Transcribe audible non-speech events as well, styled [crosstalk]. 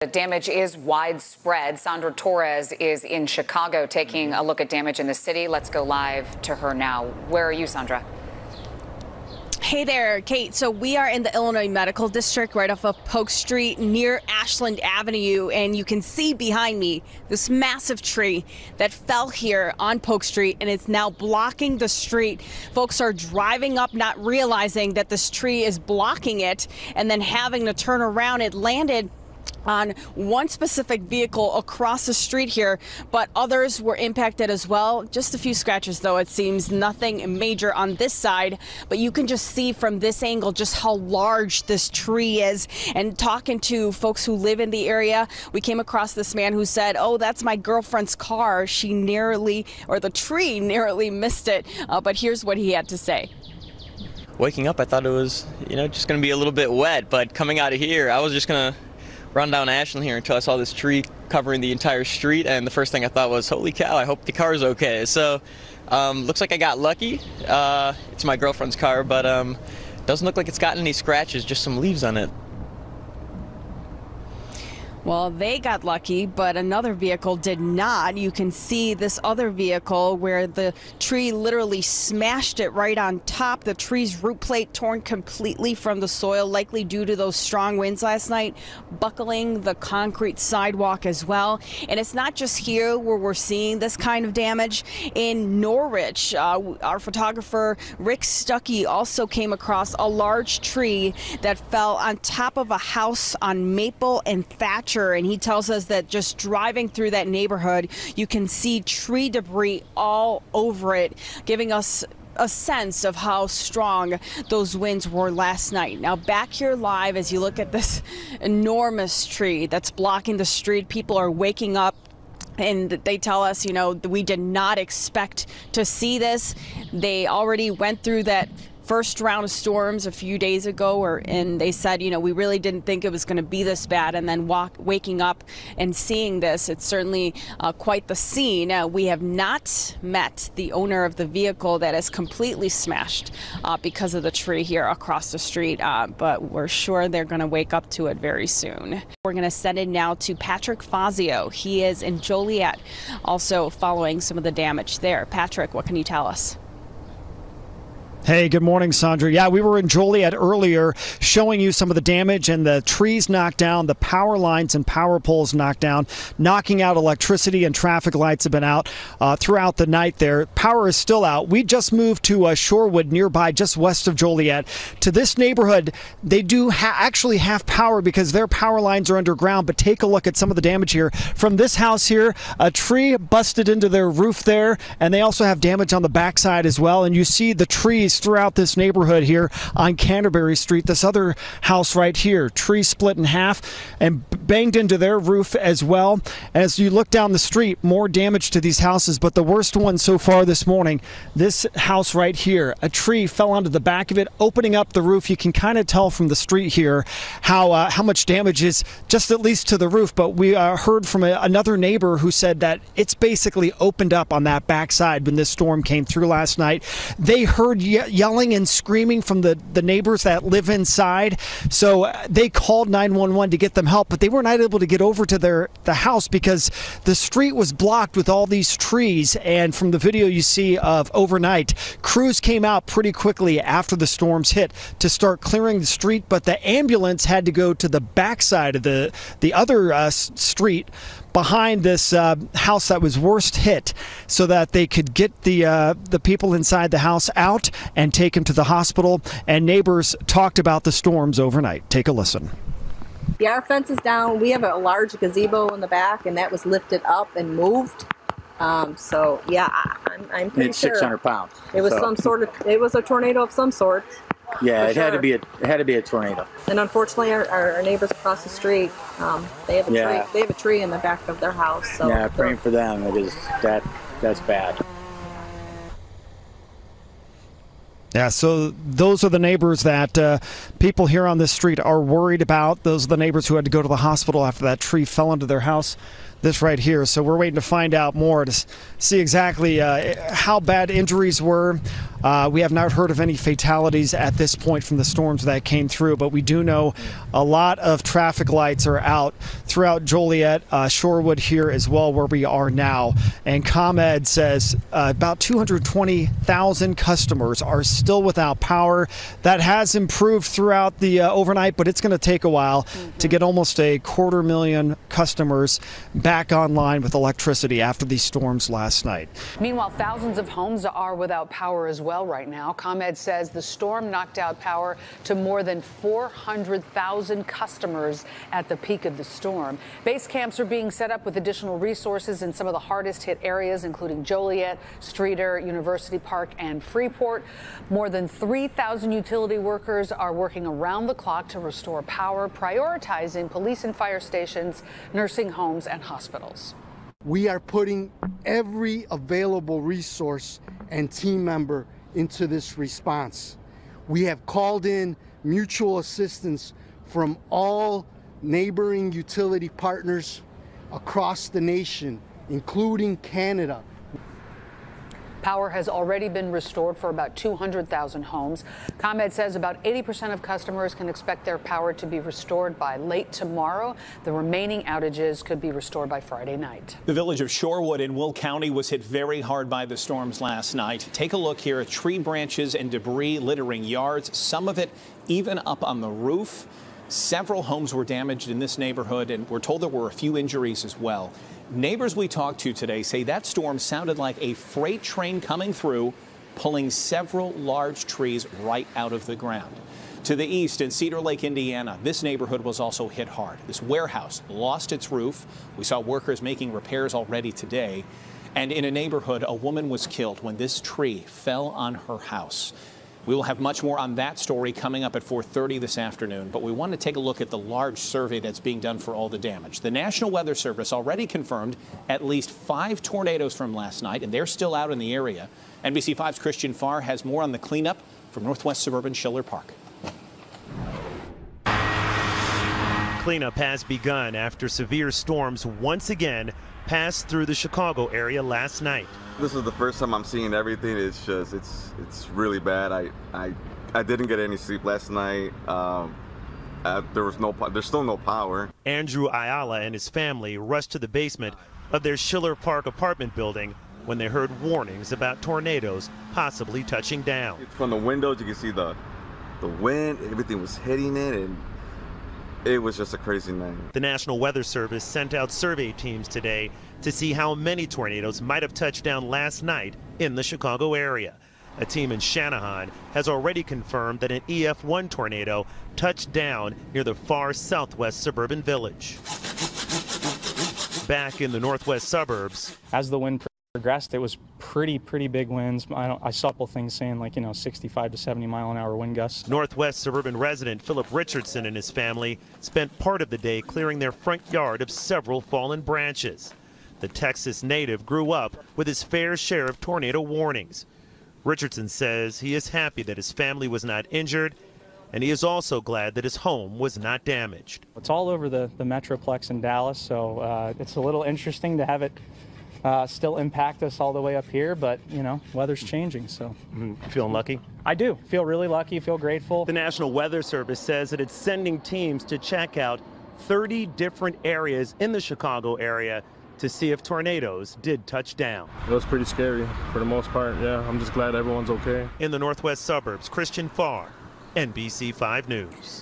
The damage is widespread. Sandra Torres is in Chicago taking a look at damage in the city. Let's go live to her now. Where are you, Sandra? Hey there, Kate. So we are in the Illinois Medical District right off of Polk Street near Ashland Avenue. And you can see behind me this massive tree that fell here on Polk Street and it's now blocking the street. Folks are driving up not realizing that this tree is blocking it and then having to turn around. It landed on one specific vehicle across the street here, but others were impacted as well. Just a few scratches, though, it seems. Nothing major on this side, but you can just see from this angle just how large this tree is. And talking to folks who live in the area, we came across this man who said, Oh, that's my girlfriend's car. She nearly, or the tree nearly missed it. Uh, but here's what he had to say waking up, I thought it was, you know, just going to be a little bit wet. But coming out of here, I was just going to run down Ashland here until I saw this tree covering the entire street, and the first thing I thought was, holy cow, I hope the car's okay. So, um, looks like I got lucky. Uh, it's my girlfriend's car, but um, doesn't look like it's gotten any scratches, just some leaves on it. Well, they got lucky, but another vehicle did not. You can see this other vehicle where the tree literally smashed it right on top. The tree's root plate torn completely from the soil, likely due to those strong winds last night, buckling the concrete sidewalk as well. And it's not just here where we're seeing this kind of damage. In Norridge, uh, our photographer Rick Stuckey also came across a large tree that fell on top of a house on Maple and Thatcher and he tells us that just driving through that neighborhood, you can see tree debris all over it, giving us a sense of how strong those winds were last night. Now, back here live, as you look at this [laughs] enormous tree that's blocking the street, people are waking up and they tell us, you know, we did not expect to see this. They already went through that first round of storms a few days ago, or, and they said, you know, we really didn't think it was going to be this bad. And then walk, waking up and seeing this, it's certainly uh, quite the scene. Uh, we have not met the owner of the vehicle that is completely smashed uh, because of the tree here across the street, uh, but we're sure they're going to wake up to it very soon. We're going to send it now to Patrick Fazio. He is in Joliet, also following some of the damage there. Patrick, what can you tell us? Hey, good morning, Sandra. Yeah, we were in Joliet earlier showing you some of the damage and the trees knocked down, the power lines and power poles knocked down, knocking out electricity and traffic lights have been out uh, throughout the night there. Power is still out. We just moved to uh, Shorewood nearby, just west of Joliet. To this neighborhood, they do ha actually have power because their power lines are underground, but take a look at some of the damage here. From this house here, a tree busted into their roof there, and they also have damage on the backside as well. And you see the trees throughout this neighborhood here on Canterbury Street. This other house right here, tree split in half and banged into their roof as well. As you look down the street, more damage to these houses, but the worst one so far this morning, this house right here, a tree fell onto the back of it, opening up the roof. You can kind of tell from the street here how uh, how much damage is just at least to the roof. But we uh, heard from a, another neighbor who said that it's basically opened up on that backside when this storm came through last night. They heard yelling and screaming from the, the neighbors that live inside. So uh, they called 911 to get them help, but they were not able to get over to their the house because the street was blocked with all these trees. And from the video you see of overnight, crews came out pretty quickly after the storms hit to start clearing the street, but the ambulance had to go to the backside of the the other uh, street behind this uh, house that was worst hit so that they could get the uh, the people inside the house out and take them to the hospital. And neighbors talked about the storms overnight. Take a listen. Yeah our fence is down. We have a large gazebo in the back and that was lifted up and moved. Um, so yeah I, am I'm, I'm pretty it's sure 600 pounds it was so. some sort of it was a tornado of some sort yeah, it sure. had to be a it had to be a tornado. And unfortunately, our, our neighbors across the street, um, they have a yeah. tree. They have a tree in the back of their house. So yeah, praying for them. It is that that's bad. Yeah, so those are the neighbors that uh, people here on this street are worried about. Those are the neighbors who had to go to the hospital after that tree fell into their house. This right here. So we're waiting to find out more to see exactly uh, how bad injuries were. Uh, we have not heard of any fatalities at this point from the storms that came through, but we do know a lot of traffic lights are out throughout Joliet, uh, Shorewood here as well, where we are now. And ComEd says uh, about 220,000 customers are still without power. That has improved throughout the uh, overnight, but it's going to take a while to get almost a quarter million customers back online with electricity after these storms last night. Meanwhile, thousands of homes are without power as well right now. ComEd says the storm knocked out power to more than 400,000 customers at the peak of the storm. Base camps are being set up with additional resources in some of the hardest hit areas, including Joliet, Streator, University Park, and Freeport. More than 3,000 utility workers are working around the clock to restore power, prioritizing police and fire stations, nursing homes, and hospitals. We are putting every available resource and team member into this response. We have called in mutual assistance from all neighboring utility partners across the nation, including Canada. Power has already been restored for about 200,000 homes. ComEd says about 80% of customers can expect their power to be restored by late tomorrow. The remaining outages could be restored by Friday night. The village of Shorewood in Will County was hit very hard by the storms last night. Take a look here at tree branches and debris littering yards, some of it even up on the roof. Several homes were damaged in this neighborhood, and we're told there were a few injuries as well. Neighbors we talked to today say that storm sounded like a freight train coming through, pulling several large trees right out of the ground. To the east in Cedar Lake, Indiana, this neighborhood was also hit hard. This warehouse lost its roof. We saw workers making repairs already today. And in a neighborhood, a woman was killed when this tree fell on her house. We will have much more on that story coming up at 4:30 this afternoon, but we want to take a look at the large survey that's being done for all the damage. The National Weather Service already confirmed at least 5 tornadoes from last night and they're still out in the area. NBC5's Christian Farr has more on the cleanup from Northwest Suburban Schiller Park. Cleanup has begun after severe storms once again passed through the Chicago area last night. This is the first time I'm seeing everything. It's just it's it's really bad. I I, I didn't get any sleep last night. Um, uh, there was no there's still no power. Andrew Ayala and his family rushed to the basement of their Schiller Park apartment building when they heard warnings about tornadoes possibly touching down. From the windows, you can see the the wind. Everything was hitting it, and it was just a crazy night. The National Weather Service sent out survey teams today to see how many tornadoes might have touched down last night in the Chicago area. A team in Channahon has already confirmed that an EF1 tornado touched down near the far southwest suburban village. Back in the northwest suburbs, as the wind progressed, it was pretty, pretty big winds. I, don't, I saw a couple things saying like, you know, 65 to 70 mile an hour wind gusts. Northwest suburban resident Philip Richardson and his family spent part of the day clearing their front yard of several fallen branches. The Texas native grew up with his fair share of tornado warnings. Richardson says he is happy that his family was not injured, and he is also glad that his home was not damaged. It's all over the, the Metroplex in Dallas, so uh, it's a little interesting to have it uh, still impact us all the way up here, but you know, weather's changing, so. Mm, feeling lucky? I do. Feel really lucky, feel grateful. The National Weather Service says that it's sending teams to check out 30 different areas in the Chicago area to see if tornadoes did touch down. It was pretty scary for the most part, yeah. I'm just glad everyone's okay. In the northwest suburbs, Christian Farr, NBC 5 News.